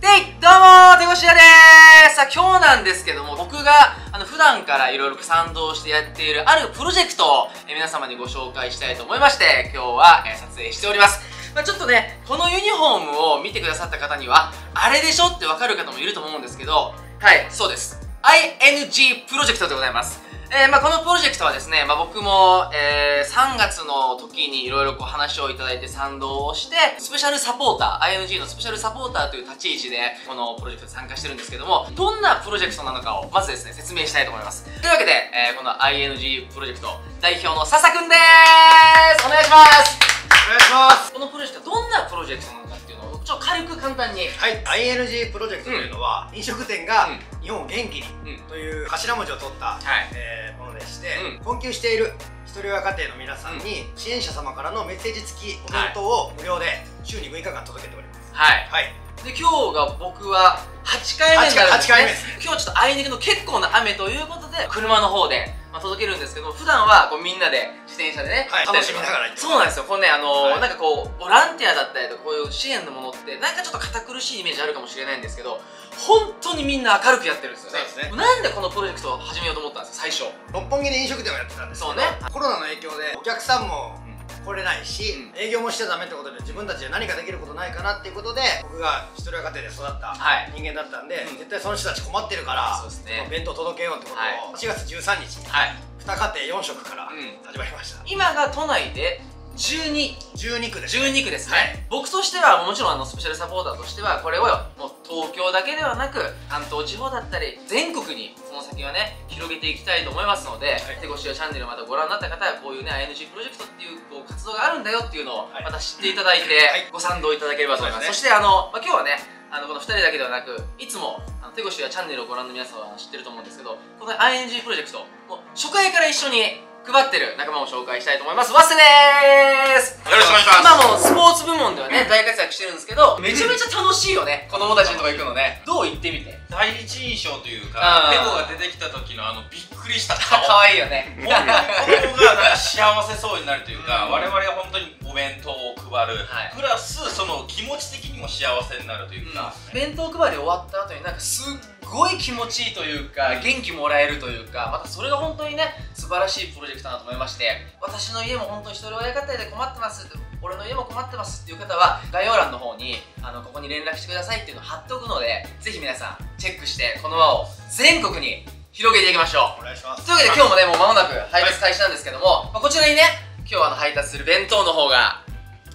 でどうも手越やですさあ今日なんですけども僕があの普段からいろいろ賛同してやっているあるプロジェクトをえ皆様にご紹介したいと思いまして今日はえ撮影しておりますまあ、ちょっとね、このユニフォームを見てくださった方には、あれでしょってわかる方もいると思うんですけど、はい、そうです。ING プロジェクトでございます。えー、まあ、このプロジェクトはですね、まあ、僕も、えー、3月の時にいろいろ話をいただいて賛同をして、スペシャルサポーター、ING のスペシャルサポーターという立ち位置で、このプロジェクトに参加してるんですけども、どんなプロジェクトなのかを、まずですね、説明したいと思います。というわけで、えー、この ING プロジェクト代表の笹くんでーす。お願いします。お願いします。このプロジェクトはどんなプロジェクトちょっと軽く簡単に。はい、ING プロジェクトというのは、うん、飲食店が日本を元気にという頭文字を取った、はい、えー、ものでして、うん、困窮している一人親家庭の皆さんに、支援者様からのメッセージ付きお弁当を無料で週に6日間届けております。はい、はい、で今日が僕は8回目になるんです、ね、8回目です、ね、今日ちょっとあいにくの結構な雨ということで車の方でまあ、届けるんですけど普段はこうみんなで自転車でね、はい、楽しみながらそうなんですよ。これねあのーはい、なんかこうボランティアだったりとかこういう支援のものってなんかちょっと堅苦しいイメージあるかもしれないんですけど本当にみんな明るくやってるんですよね。ね。なんでこのプロジェクトを始めようと思ったんですか最初。六本木で飲食店をやってたんですそうね。コロナの影響でお客さんも来れないし、うん、営業もしちゃダメってことで自分たちで何かできることないかなっていうことで僕が一人家庭で育った人間だったんで、はい、絶対その人たち困ってるから、ね、弁当届けようってことを、はい、4月13日に、はい、2家庭4食から始まりました、うん、今が都内で12 12区です、ね、12区ですね、はい、僕としてはもちろんあのスペシャルサポーターとしてはこれをもう東京だけではなく関東地方だったり全国にその先はね広げていきたいと思いますので、はい、手越しチャンネルをまたご覧になった方はこういうね ING プロジェクトっていうこう活動があるんだよっていうのをまた知っていただいて、ご賛同いただければと思います、そ、ね、してあの、まあ、今日はねあのこの2人だけではなくいつもあの手越しやチャンネルをご覧の皆さんは知ってると思うんですけどこの ING プロジェクトもう初回から一緒に配ってる仲間を紹介したいと思います。わせでーす。よろしくお願いします。今もスポーツ部門ではね大活躍してるんですけどめちゃめちゃ楽しいよね子供たちのとこ行くのね。どう言ってみて？第一印象というかペコが出てきた時のあのびっくりした顔。かわいいよね。もう子供が幸せそうになるというか、我々が本当にお弁当を配る、はい、プラスその気持ち的にも幸せになるというか、うん、弁当配り終わった後になんかすっごい気持ちいいというか元気もらえるというかまたそれが本当にね素晴らしいプロジェクトだと思いまして私の家も本当に一人親方で困ってます俺の家も困ってますっていう方は概要欄の方にあのここに連絡してくださいっていうのを貼っておくのでぜひ皆さんチェックしてこの輪を全国に広げていきましょう。お願いします。というわけで今日もねもう間もなく配達開始なんですけども、はい、まあ、こちらにね今日あの配達する弁当の方が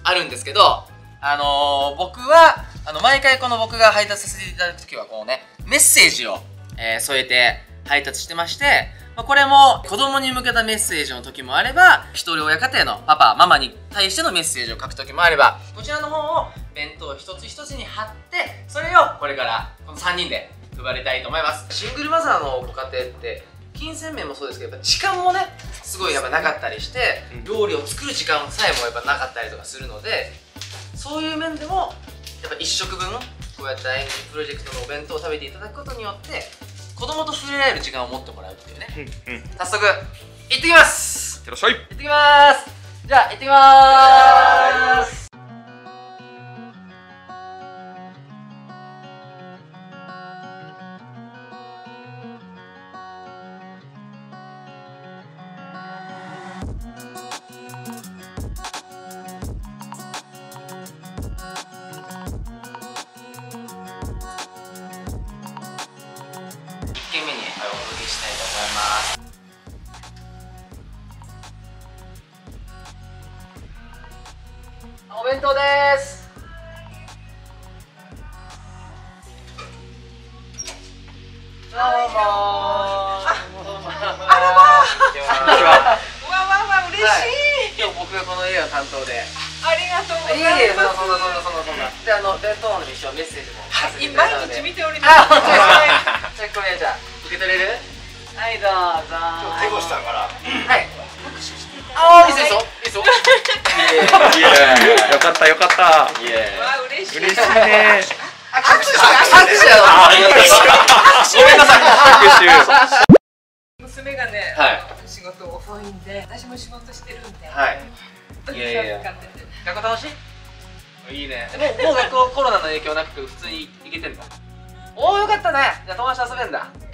あるんですけどあのー、僕はあの毎回この僕が配達させていただく時はこうねメッセージを、えー、添えて配達してまして、まあ、これも子供に向けたメッセージの時もあれば一人親家庭のパパママに対してのメッセージを書く時もあればこちらの方を弁当一つ一つに貼ってそれをこれからこの3人で配りたいと思います。シングルマザーのご家庭って金銭面もそうですけどやっぱ時間もねすごいやっぱなかったりして、料理を作る時間さえもやっぱなかったりとかするのでそういう面でもやっぱ1食分こうやってアイムプロジェクトのお弁当を食べていただくことによって子供と触れ合える時間を持ってもらうっていうね、うんうん、早速行ってきます。いってらっしゃい。行ってきます。じゃあ行ってきます弁当です。どうも。ああらまわわわ嬉しい、今日僕がこの家を担当で。ありがとうございます。そんなそんなそんなそんなそんなであの弁当の一緒メッセージもはい毎日見ております。じゃこれじゃ受け取れる？はいどうぞ。手越さんから。はい。ああいいですよいいですよ。よかったよかった。イエー嬉しい。嬉しいね拍手拍手。やろごめんなさい拍手娘がね、はい、仕事遅いんで私も仕事してるんではい。いやいや学校楽しい？いいね。もうもう学校コロナの影響なく普通に行けてんだ。おおよかったね。じゃあ友達と遊べんだ。はい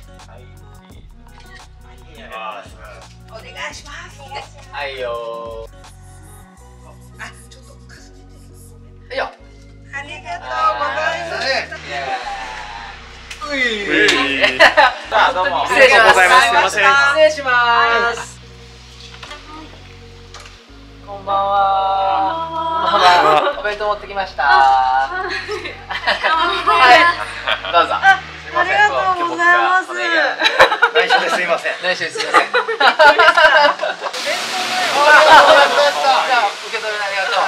お願いします。はい。よあちょっとはいよありがとう。ございますう。いさあどう。も失礼しますすすいません失礼しますこんばんはこんばんはお弁当持ってきましたせん。内緒ですすみませんじゃあ受け止めありがとう。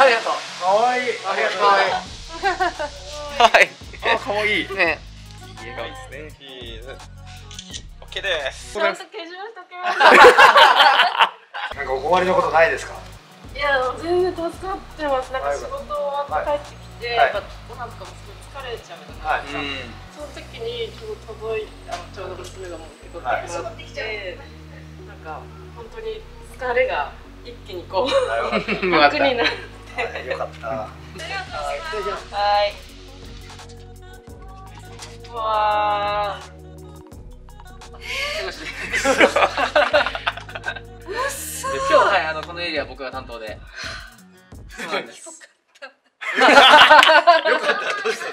ありがとうかわいい。ありがとうございますはい。あ可愛いね。いい笑顔です。ねチーズオッケーですちゃんと消しましたけ なんかお困りのことないですか？いや全然助かってます。なんか仕事終わって帰ってきて、はい。やっぱご飯とかもすごい疲れちゃうじゃな。い。はいその時にちょうど届いあのちょうど娘が持ってくってもらって、なんか本当に疲れが一気にこうよかった楽になって。はいよかった。はい。うわ今日はいあのこのエリア僕が担当で。そうなんです よかったどうしたんですか？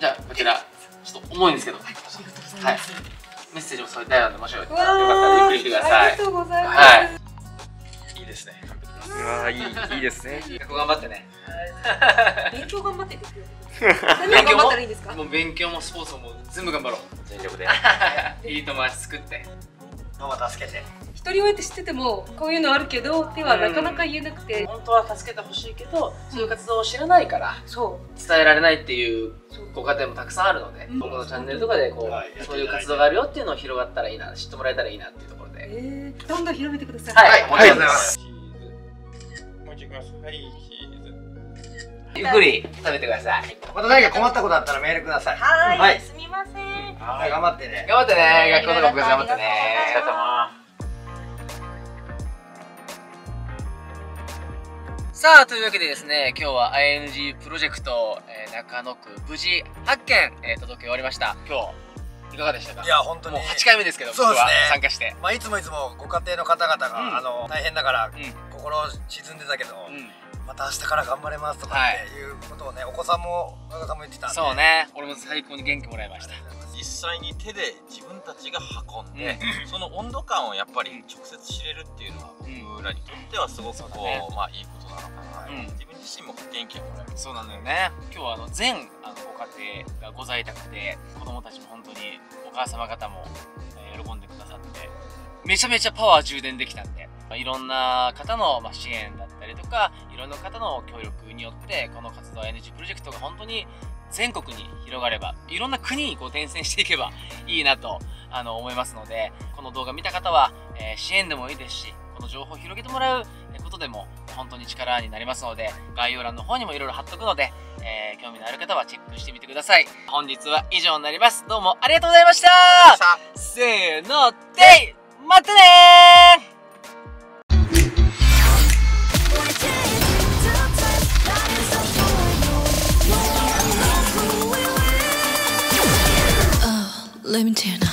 じゃあこちらちょっと重いんですけど。はい。メッセージも添えたいのでもしよかったらゆっくりしてください。ありがとうございます。はい。いいですね。うわいいいいですね。学校頑張ってね。勉強頑張ってくれる。何が頑張ったらいいんですか？も？う勉強もスポーツも全部頑張ろう。全力で。いい友達作って。ママ助けて一人親って知っててもこういうのあるけどってはなかなか言えなくて、本当は助けてほしいけどそういう活動を知らないからそ伝えられないっていうご家庭もたくさんあるので、う。ん僕のチャンネルとかでこう、はい。そういう活動があるよっていうのを広がったらいいな知ってもらえたらいいなっていうところう。で、えー、どんどん広めてください。はい、ありがとうございます。チーズもう一度い。きますはいチーズゆっくり食べてください。また何か困ったことあったらメールください。はい、はい。すみません。はい。頑張ってね。頑張ってね。学校とか部活頑張ってね。ありがとさあというわけでですね今日は ING プロジェクト、えー中野区無事発見、えー届け終わりました。今日いかがでしたか？いや本当に。もう8回目ですけどそうですね。僕は参加して。まあいつもいつもご家庭の方々が、うん。あの大変だから、ん。心沈んでたけど、うん。また明日から頑張れますとかっていうことをね、お子さんも親御さんも言ってたんで。そうね。俺も最高に元気もらいました実際に手で自分たちが運んで、その温度感をやっぱり直接知れるっていうのは僕らにとってはすごくこう、そうだね。まあいいことなのかな、うん。自分自身も元気をもらえる。そうなんだよね。今日はあの全あのご家庭がご在宅で子供たちも本当にお母様方も、えー喜んでくださってめちゃめちゃパワー充電できたんで、まあいろんな方の、まあ、支援だったりとかいろんな方の協力によってこの活動 NG プロジェクトが本当に全国に広がればいろんな国にこう転戦していけば いいなとあの思いますのでこの動画見た方は、えー支援でもいいですしこの情報を広げてもらうことでも本当に力になりますので概要欄の方にもいろいろ貼っとくので、えー興味のある方はチェックしてみてください。本日は以上になります。どうもありがとうございました。せーのでまたねー Let me tell you now.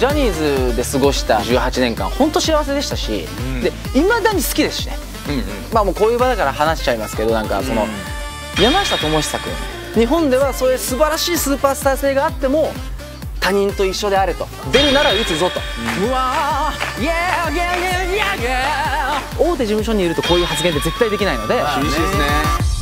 ジャニーズで過ごした18年間本当幸せでしたし、でいまだに好きですしね、まあもうこういう場だから話しちゃいますけどなんかその、山下智久君。日本ではそういう素晴らしいスーパースター性があっても他人と一緒であれと。出るなら打つぞと、うわーイエー。イエーイエーイエーイ大手事務所にいるとこういう発言って絶対できないので、厳しいですね